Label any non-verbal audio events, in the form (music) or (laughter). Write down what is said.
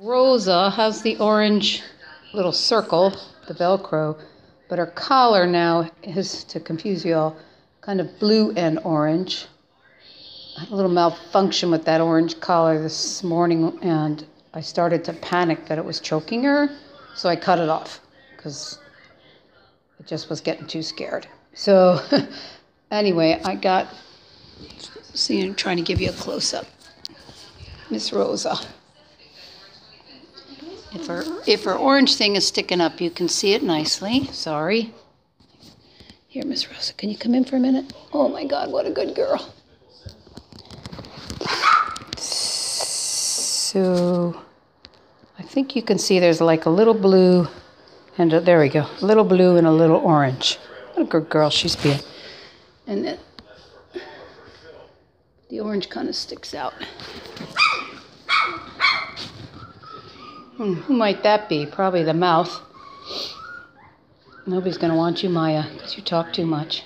Rosa has the orange little circle, the Velcro, but her collar now is, to confuse you all, kind of blue and orange. I had a little malfunction with that orange collar this morning, and I started to panic that it was choking her, so I cut it off because it just was getting too scared. So, (laughs) anyway, I got, see, I'm trying to give you a close up. Miss Rosa. If her, if her orange thing is sticking up, you can see it nicely. Sorry. Here, Miss Rosa, can you come in for a minute? Oh my God, what a good girl. So, I think you can see there's like a little blue, and a, there we go, a little blue and a little orange. What a good girl she's being. And then the orange kind of sticks out. Hmm, who might that be? Probably the mouth. Nobody's going to want you, Maya, because you talk too much.